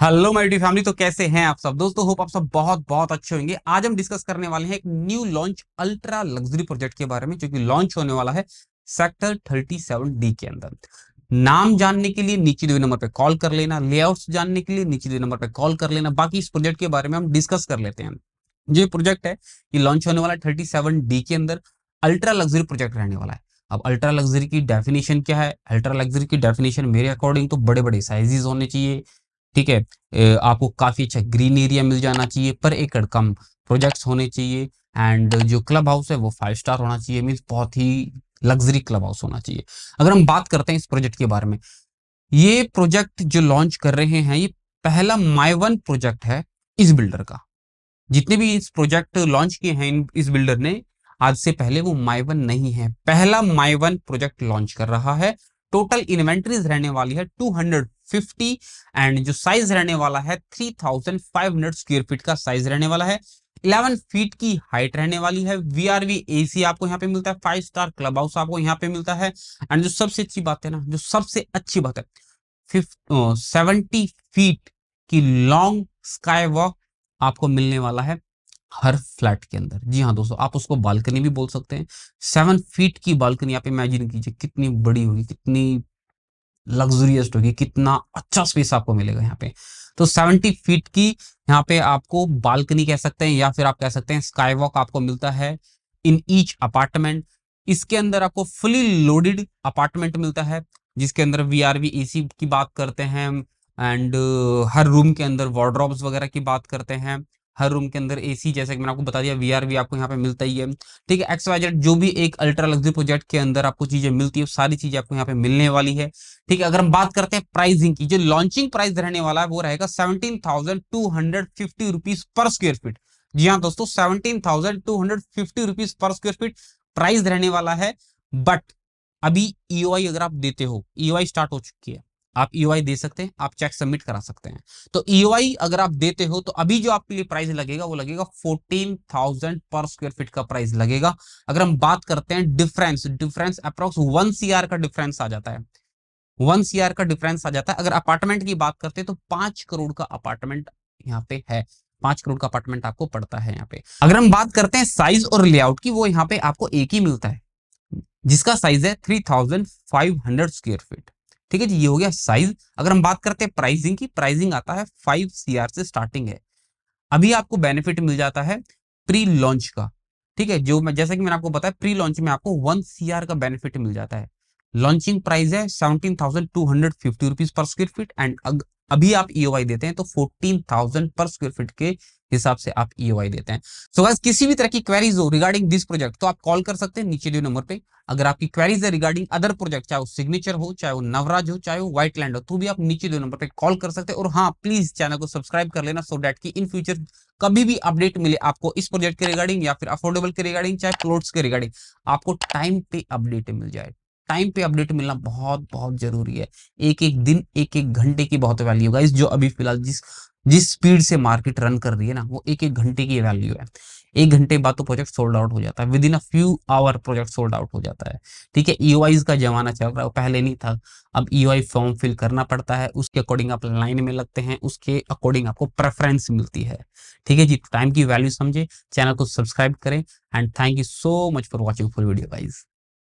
Hello my family तो कैसे हैं आप सब? दोस्तों होप आप सब बहुत बहुत अच्छे होंगे। आज हम डिस्कस करने वाले हैं एक new launch ultra luxury project के बारे में, जो कि लॉन्च होने वाला है सेक्टर 37 डी के अंदर। नाम जानने के लिए नीचे दो नंबर पे कॉल कर लेना लेआउट्स जानने के लिए नीचे दो नंबर पे कॉल कर लेना। बाकी इस प्रोजेक्ट के बारे में हम डिस्कस कर लेते हैं। जो प्रोजेक्ट है, ये लॉन्च होने वाला है थर्टी डी के अंदर। अल्ट्रा लग्जरी प्रोजेक्ट रहने वाला है। अब अल्ट्रा लग्जरी की डेफिनेशन क्या है? अल्ट्रा लग्जरी की डेफिनेशन मेरे अकॉर्डिंग तो बड़े बड़े साइजेस होने चाहिए। ठीक है? आपको काफ़ी अच्छा ग्रीन एरिया मिल जाना चाहिए, पर एकड़ कम प्रोजेक्ट्स होने चाहिए एंड जो क्लब हाउस है, वो फाइव स्टार होना चाहिए मीन्स बहुत ही लग्जरी क्लब हाउस होना चाहिए। अगर हम बात करते हैं इस प्रोजेक्ट के बारे में, ये प्रोजेक्ट जो लॉन्च कर रहे हैं, ये पहला माई वन प्रोजेक्ट है इस बिल्डर का। जितने भी इस प्रोजेक्ट लॉन्च किए हैं इस बिल्डर ने, आज से पहले वो माई वन नहीं है। पहला माई वन प्रोजेक्ट लॉन्च कर रहा है टोटल इन्वेंट्रीज रहने वाली है 250 एंड जो साइज़ रहने वाला है 3500 स्क्वायर फीट का साइज़ रहने वाला है। 11 फीट की हाइट रहने वाली है। वीआरवी एसी आपको यहाँ पे मिलता है। फाइव स्टार क्लब हाउस आपको यहाँ पे मिलता है। एंड जो सबसे अच्छी बात है ना, जो सबसे अच्छी बात है सेवेंटी फीट की लॉन्ग स्काई वॉक आपको मिलने वाला है। हर फ्लैट के अंदर। जी हाँ दोस्तों, आप उसको बालकनी भी बोल सकते हैं। सेवन फीट की बालकनी आप इमेजिन कीजिए, कितनी बड़ी होगी, कितनी लग्जरियस्ट होगी, कितना अच्छा स्पेस आपको मिलेगा यहाँ पे। तो 70 फीट की यहाँ पे आपको बालकनी कह सकते हैं या फिर आप कह सकते हैं स्काई वॉक आपको मिलता है इन ईच अपार्टमेंट। इसके अंदर आपको फुली लोडेड अपार्टमेंट मिलता है, जिसके अंदर V R V A C की बात करते हैं, एंड हर रूम के अंदर वार्ड्रॉब्स वगैरह की बात करते हैं। हर रूम के अंदर एसी जैसे कि मैंने आपको बता दिया वीआर भी आपको यहाँ पे मिलता ही है। ठीक है एक्स वाई जेड जो भी एक अल्ट्रा लग्जरी प्रोजेक्ट के अंदर आपको चीज़ें मिलती है सारी चीज़ें आपको यहाँ पे मिलने वाली है। ठीक है, अगर हम बात करते हैं प्राइसिंग की, जो लॉन्चिंग प्राइस रहने वाला है, वो रहेगा seventeen thousand two hundred fifty rupees per square feet जी हाँ दोस्तों seventeen thousand two hundred fifty rupees per square feet price रहने वाला है बट अभी ईओआई e अगर आप देते हो ईओआई e स्टार्ट हो चुकी है। आप ईओआई e दे सकते हैं, आप चेक सबमिट करा सकते हैं। तो ईओआई e अगर आप देते हो तो अभी जो आपके लिए प्राइस लगेगा, वो लगेगा fourteen thousand per square feet का प्राइस लगेगा। अगर हम बात करते हैं difference difference approx one CR का डिफरेंस आ जाता है। वन सीआर का डिफरेंस आ जाता है। अगर अपार्टमेंट की बात करते हैं तो पाँच करोड़ का अपार्टमेंट यहाँ पे है। पाँच करोड़ का अपार्टमेंट आपको पड़ता है यहाँ पे। अगर हम बात करते हैं साइज़ और लेआउट की, वो यहाँ पे आपको एक ही मिलता है, जिसका साइज़ है three thousand five hundred square feet ठीक है जी, ये हो गया साइज़ अगर हम बात करते हैं प्राइसिंग की प्राइसिंग आता है फाइव सीआर से स्टार्टिंग है। अभी आपको बेनिफिट मिल जाता है प्री लॉन्च का, ठीक है? जो मैं, जैसा कि मैंने आपको बताया प्री लॉन्च में आपको वन सीआर का बेनिफिट मिल जाता है। लॉन्चिंग प्राइस है seventeen thousand two hundred fifty rupees per square feet and अभी आप ईओआई e देते हैं तो fourteen thousand per square feet के हिसाब से आप ईओआई e देते हैं। सो so, किसी भी तरह की क्वेरीज हो रिगार्डिंग दिस प्रोजेक्ट तो आप कॉल कर सकते हैं नीचे जो नंबर पे। अगर आपकी क्वेरीज है रिगार्डिंग अदर प्रोजेक्ट चाहे वो सिग्नेचर हो चाहे वो नवराज हो चाहे वो व्हाइट लैंड हो तो भी आप नीचे दो नंबर पे कॉल कर सकते हैं और हाँ प्लीज़ चैनल को सब्सक्राइब कर लेना सो डेट की इन फ्यूचर कभी भी अपडेट मिले आपको इस प्रोजेक्ट के रिगार्डिंग या फिर अफोर्डेबल के रिगार्डिंग चाहे प्लॉट्स के रिगार्डिंग आपको टाइम पे अपडेट मिल जाए। टाइम पे अपडेट मिलना बहुत बहुत ज़रूरी है। एक एक दिन एक एक घंटे की बहुत वैल्यू होगा इस जो अभी फ़िलहाल जिस जिस स्पीड से मार्केट रन कर रही है ना, वो एक एक घंटे की वैल्यू है। एक घंटे बाद तो प्रोजेक्ट सोल्ड आउट हो जाता है। Within a few hour project sold out हो जाता है। ठीक है ईओआईज e का जमाना चल रहा है पहले नहीं था। अब ईओआई फॉर्म फिल करना पड़ता है, उसके अकॉर्डिंग आप लाइन में लगते हैं, उसके अकॉर्डिंग आपको प्रेफरेंस मिलती है। ठीक है जी टाइम की वैल्यू समझे चैनल को सब्सक्राइब करें and thank you so much for watching full video guys